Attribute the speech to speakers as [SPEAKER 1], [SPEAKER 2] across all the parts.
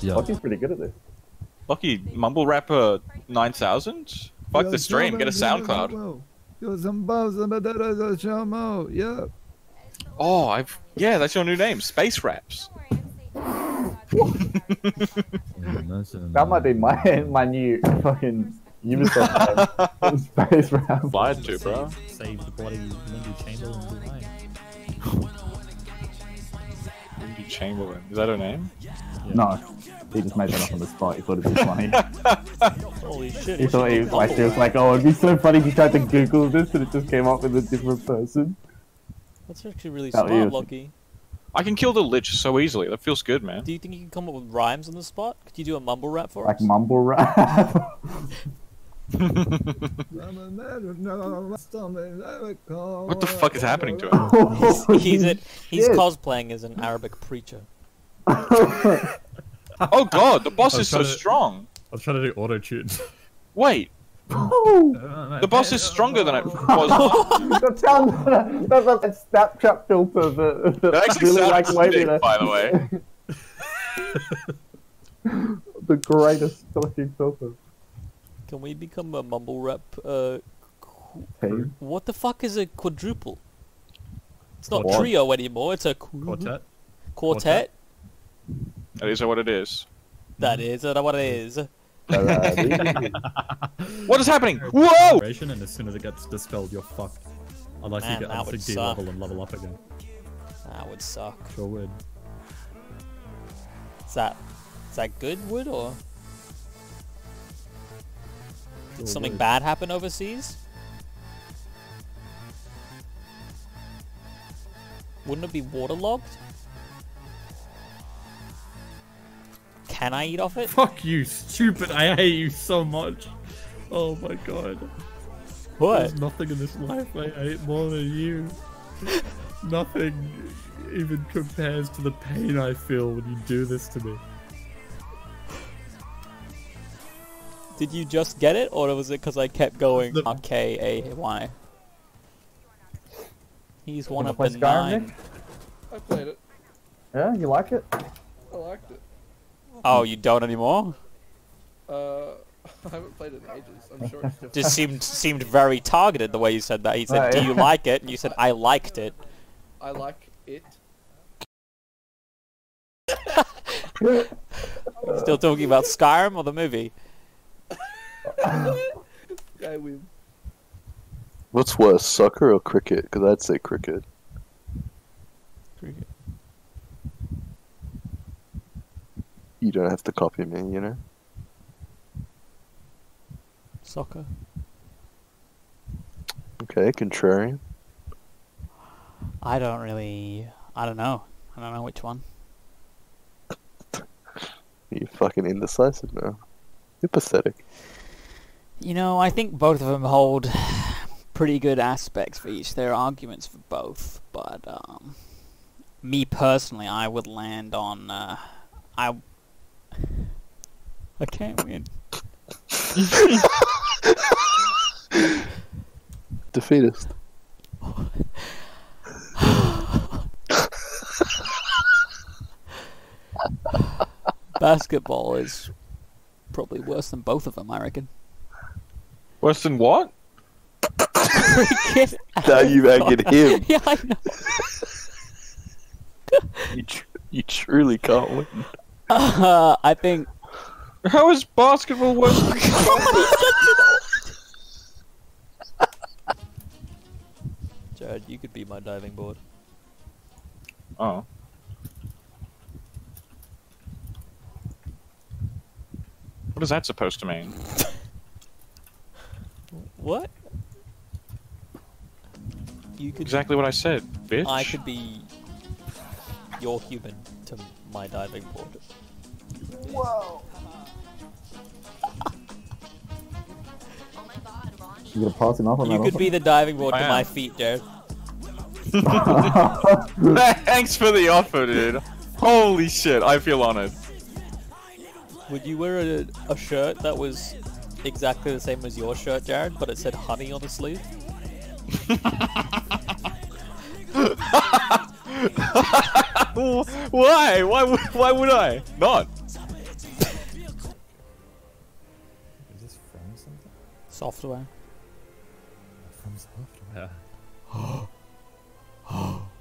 [SPEAKER 1] Yeah.
[SPEAKER 2] Lucky's pretty good at this.
[SPEAKER 3] Lucky Mumble Rapper 9000? Fuck the stream, get a SoundCloud.
[SPEAKER 1] Yeah.
[SPEAKER 3] Oh, I've. Yeah, that's your new name, Space Raps.
[SPEAKER 2] That might be my my new fucking Ubisoft name. Space Rap.
[SPEAKER 3] Lied to, bro.
[SPEAKER 1] Save the bloody Lindy Chamberlain line.
[SPEAKER 3] Chamberlain. Is that her name?
[SPEAKER 2] No, he just made that up on the spot. He thought it'd be funny.
[SPEAKER 4] Holy shit.
[SPEAKER 2] he thought he was like, he was like, oh, it'd be so funny if you tried to Google this and it just came up with a different person.
[SPEAKER 4] That's actually really
[SPEAKER 2] That
[SPEAKER 4] smart,
[SPEAKER 2] is.
[SPEAKER 4] Lucky.
[SPEAKER 3] I can kill the Lich so easily. That feels good, man.
[SPEAKER 4] Do you think you can come up with rhymes on the spot? Could you do a mumble rap for
[SPEAKER 2] Like
[SPEAKER 4] us?
[SPEAKER 2] mumble rap.
[SPEAKER 3] What the fuck is happening to him?
[SPEAKER 4] he's he's, a, he's cosplaying as an Arabic preacher.
[SPEAKER 3] Oh god, the boss is so
[SPEAKER 1] to-
[SPEAKER 3] strong.
[SPEAKER 1] I was trying to do auto tune.
[SPEAKER 3] Wait, the boss is stronger than it was.
[SPEAKER 2] that sounds that's like a Snapchat filter that,
[SPEAKER 3] That
[SPEAKER 2] that's
[SPEAKER 3] actually
[SPEAKER 2] really
[SPEAKER 3] sounds
[SPEAKER 2] like waving
[SPEAKER 3] sick, by the way.
[SPEAKER 2] the greatest fucking filter.
[SPEAKER 4] Can we become a mumble rap? Uh,
[SPEAKER 2] Hey,
[SPEAKER 4] what the fuck is a quadruple? It's not
[SPEAKER 2] What?
[SPEAKER 4] trio anymore. It's a qu-
[SPEAKER 1] Quartet.
[SPEAKER 4] quartet.
[SPEAKER 3] That isn't what it is.
[SPEAKER 4] That is uh, what it is.
[SPEAKER 3] what is happening? Whoa!
[SPEAKER 1] And as soon as it gets dispelled, you're fucked. Unless
[SPEAKER 4] Man,
[SPEAKER 1] you get
[SPEAKER 4] that
[SPEAKER 1] up
[SPEAKER 4] would
[SPEAKER 1] 60
[SPEAKER 4] suck.
[SPEAKER 1] level and level up again.
[SPEAKER 4] That would suck.
[SPEAKER 1] Sure would.
[SPEAKER 4] Is that is that good wood or did
[SPEAKER 1] oh,
[SPEAKER 4] something bad happen overseas? Wouldn't it be waterlogged? Can I eat off it?
[SPEAKER 1] Fuck you, stupid! I hate you so much. Oh my god.
[SPEAKER 4] What?
[SPEAKER 1] There's nothing in this life I hate more than you. nothing even compares to the pain I feel when you do this to me.
[SPEAKER 4] Did you just get it, or was it because I kept going
[SPEAKER 1] The-
[SPEAKER 4] R K A Y? He's one
[SPEAKER 2] Wanna
[SPEAKER 4] of the
[SPEAKER 2] Skyrim,
[SPEAKER 4] nine.
[SPEAKER 2] Nick?
[SPEAKER 5] I played it.
[SPEAKER 2] Yeah, you like it?
[SPEAKER 5] I liked it.
[SPEAKER 4] Oh, you don't anymore?
[SPEAKER 5] Uh, I haven't played it in ages. I'm sure it's still.
[SPEAKER 4] Just seemed seemed very targeted the way you said that. He said,
[SPEAKER 2] Right.
[SPEAKER 4] "Do you like it?" And you said, "I liked it."
[SPEAKER 5] I like it.
[SPEAKER 4] Still talking about Skyrim or the movie?
[SPEAKER 5] I win.
[SPEAKER 6] What's worse, soccer or cricket? Because I'd say cricket. Cricket. You don't have to copy me, you know?
[SPEAKER 4] Soccer.
[SPEAKER 6] Okay, contrarian.
[SPEAKER 4] I don't really. I don't know. I don't know which one.
[SPEAKER 6] You fucking indecisive now. You're pathetic.
[SPEAKER 4] You know, I think both of them hold pretty good aspects for each. There are arguments for both, but um, me personally, I would land on. Uh, I. I can't win.
[SPEAKER 6] Defeatist.
[SPEAKER 4] Basketball is probably worse than both of them. I reckon.
[SPEAKER 3] Worse than what?
[SPEAKER 4] Cricket.
[SPEAKER 6] Now you angered him.
[SPEAKER 4] yeah, I know.
[SPEAKER 6] You, tr- you truly can't win.
[SPEAKER 4] Uh, I think
[SPEAKER 3] How is basketball worse than
[SPEAKER 4] Jared, you could be my diving board.
[SPEAKER 3] Oh. What is that supposed to mean?
[SPEAKER 4] What? You could.
[SPEAKER 3] Exactly what I said, bitch.
[SPEAKER 4] I could be your human to my diving board. Whoa.
[SPEAKER 2] You gonna pass him up on
[SPEAKER 4] You
[SPEAKER 2] that
[SPEAKER 4] could be the diving board
[SPEAKER 3] I
[SPEAKER 4] to
[SPEAKER 3] am.
[SPEAKER 4] my feet, Jared.
[SPEAKER 3] Thanks for the offer, dude. Holy shit, I feel honored.
[SPEAKER 4] Would you wear a, a shirt that was exactly the same as your shirt, Jared, but it said honey on the sleeve?
[SPEAKER 3] why? Why would, why would I? Not.
[SPEAKER 1] Is this from something?
[SPEAKER 4] Software.
[SPEAKER 1] From software.
[SPEAKER 5] Oh,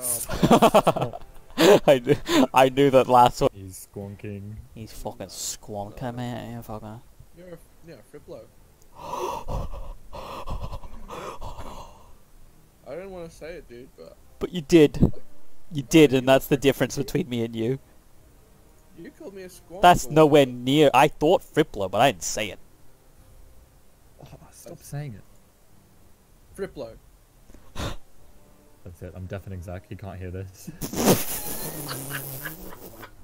[SPEAKER 4] I, knew, I knew that last one.
[SPEAKER 1] He's squonking.
[SPEAKER 4] He's fucking squonking, man. Yeah, fucker.
[SPEAKER 5] you're a, yeah, Friplo. I didn't want to say it, dude, but
[SPEAKER 4] But you did. You did, and that's the difference between me and you.
[SPEAKER 5] you called me a squawk.
[SPEAKER 4] That's nowhere near. I thought Friplo, but I didn't say it.
[SPEAKER 1] Oh, stop saying it.
[SPEAKER 5] Friplo.
[SPEAKER 1] That's it. I'm deafening Zach. He can't hear this.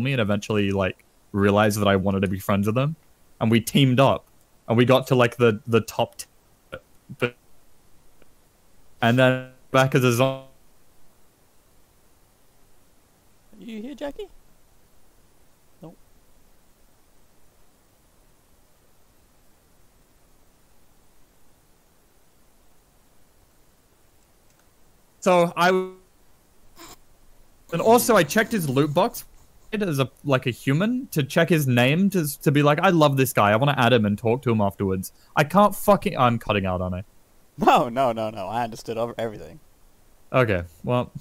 [SPEAKER 1] Kill me and eventually like realized that I wanted to be friends with them, and we teamed up, and we got to like the the top. T- but and then back as a zombie.
[SPEAKER 4] You hear, Jackie? Nope.
[SPEAKER 1] So I. And also, I checked his loot box as a like a human to check his name to to be like, I love this guy. I want to add him and talk to him afterwards. I can't fucking. I'm cutting out, aren't I?
[SPEAKER 4] No, no, no, no. I understood everything.
[SPEAKER 1] Okay. Well.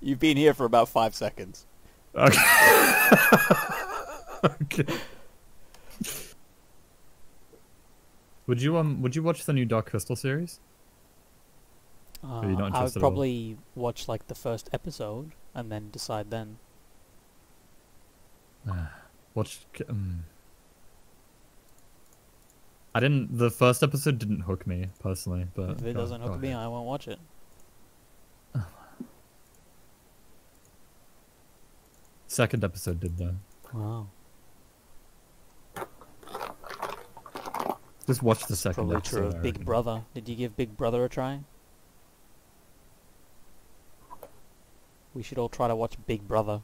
[SPEAKER 4] You've been here for about five seconds.
[SPEAKER 1] Okay. okay. Would you um? Would you watch the new Dark Crystal series?
[SPEAKER 4] Uh, I would
[SPEAKER 1] interested at all?
[SPEAKER 4] probably watch like the first episode and then decide then.
[SPEAKER 1] Watch. Um, I didn't. The first episode didn't hook me personally, but
[SPEAKER 4] If it doesn't hook me,
[SPEAKER 1] ahead.
[SPEAKER 4] I won't watch it.
[SPEAKER 1] Second episode did though.
[SPEAKER 4] Wow.
[SPEAKER 1] Just watch the second
[SPEAKER 4] Probably
[SPEAKER 1] episode.
[SPEAKER 4] true of Big. Brother. Did you give Big Brother a try? We should all try to watch Big Brother,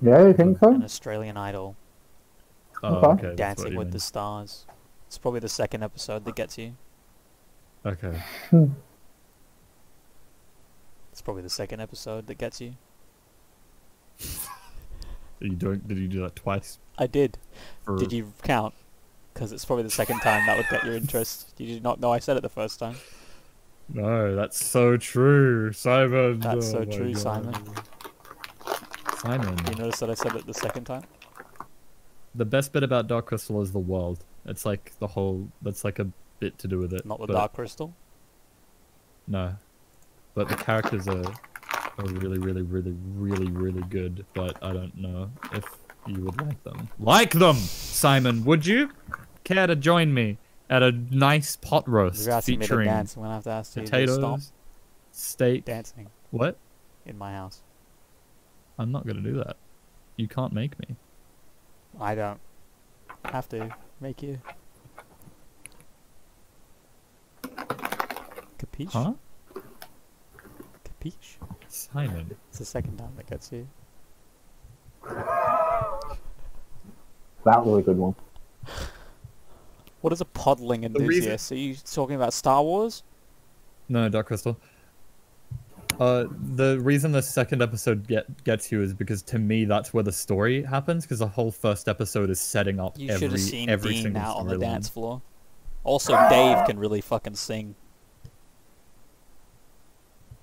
[SPEAKER 2] Yeah, you think so? an?
[SPEAKER 4] Australian Idol,
[SPEAKER 1] Oh,
[SPEAKER 2] Okay.
[SPEAKER 1] okay.
[SPEAKER 4] Dancing with
[SPEAKER 1] mean.
[SPEAKER 4] the Stars. It's probably the second episode that gets you.
[SPEAKER 1] Okay. Hmm.
[SPEAKER 4] It's probably the second episode that gets you.
[SPEAKER 1] Are you doing? Did you do that twice?
[SPEAKER 4] I did.
[SPEAKER 1] For...
[SPEAKER 4] Did you count? Because it's probably the second time that would get your interest. Did you not know I said it the first time?
[SPEAKER 1] No, that's so true, Simon.
[SPEAKER 4] That's so
[SPEAKER 1] Oh my
[SPEAKER 4] true,
[SPEAKER 1] God.
[SPEAKER 4] Simon.
[SPEAKER 1] Simon.
[SPEAKER 4] You notice that I said it the second time?
[SPEAKER 1] The best bit about Dark Crystal is the world. It's like the whole. That's like a bit to do with it.
[SPEAKER 4] Not the
[SPEAKER 1] but-
[SPEAKER 4] Dark Crystal?
[SPEAKER 1] No, but the characters are are really, really, really, really, really good. But I don't know if you would like them. Like them, Simon? Would you care to join me at a nice pot roast
[SPEAKER 4] You're asking me to
[SPEAKER 1] featuring
[SPEAKER 4] dance. I'm going to have to ask you to
[SPEAKER 1] potatoes,
[SPEAKER 4] stop
[SPEAKER 1] steak?
[SPEAKER 4] dancing
[SPEAKER 1] What?
[SPEAKER 4] in my house.
[SPEAKER 1] I'm not gonna do that. You can't make me.
[SPEAKER 4] I don't have to make you. Capiche?
[SPEAKER 1] Huh?
[SPEAKER 4] Capiche?
[SPEAKER 1] Simon.
[SPEAKER 4] It's the second time that gets you.
[SPEAKER 2] That was a good one.
[SPEAKER 4] What is a podling enthusiast? Are you talking about Star Wars?
[SPEAKER 1] No, Dark Crystal. Uh, the reason the second episode get gets you is because to me that's where the story happens. Because the whole first episode is setting up
[SPEAKER 4] You
[SPEAKER 1] every
[SPEAKER 4] should have seen
[SPEAKER 1] every
[SPEAKER 4] Dean
[SPEAKER 1] single
[SPEAKER 4] out on the
[SPEAKER 1] storyline.
[SPEAKER 4] dance floor. Also, Dave can really fucking sing.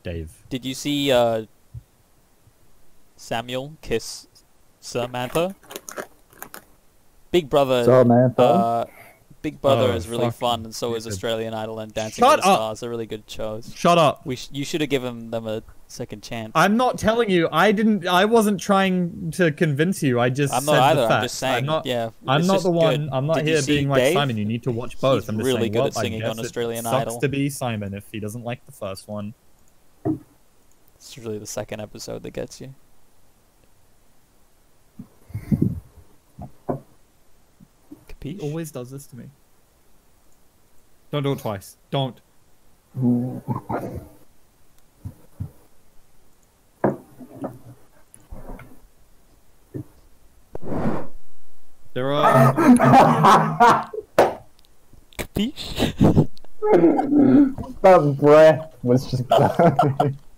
[SPEAKER 1] Dave.
[SPEAKER 4] Did you see uh, Samuel kiss Samantha? Big Brother.
[SPEAKER 2] Samantha.
[SPEAKER 4] Uh, Big Brother
[SPEAKER 1] Oh,
[SPEAKER 4] is really fun, and so is Australian Idol and Dancing
[SPEAKER 1] Shut
[SPEAKER 4] with the
[SPEAKER 1] up!
[SPEAKER 4] Stars. They're really good shows.
[SPEAKER 1] Shut up.
[SPEAKER 4] We sh- you should have given them a second chance.
[SPEAKER 1] I'm not telling you. I didn't. I wasn't trying to convince you. I just
[SPEAKER 4] I'm
[SPEAKER 1] said
[SPEAKER 4] not either.
[SPEAKER 1] the
[SPEAKER 4] I'm just saying.
[SPEAKER 1] I'm not.
[SPEAKER 4] yeah,
[SPEAKER 1] I'm not the one.
[SPEAKER 4] good.
[SPEAKER 1] I'm not
[SPEAKER 4] Did
[SPEAKER 1] here being like
[SPEAKER 4] Dave?
[SPEAKER 1] Simon. You need to watch both.
[SPEAKER 4] He's
[SPEAKER 1] I'm just
[SPEAKER 4] really
[SPEAKER 1] saying,
[SPEAKER 4] good
[SPEAKER 1] well,
[SPEAKER 4] at singing on Australian
[SPEAKER 1] sucks
[SPEAKER 4] Idol.
[SPEAKER 1] to be Simon if he doesn't like the first one.
[SPEAKER 4] It's really the second episode that gets you.
[SPEAKER 1] He always does this to me. Don't do it twice. Don't. There are.
[SPEAKER 4] Capiche?
[SPEAKER 2] that breath was just.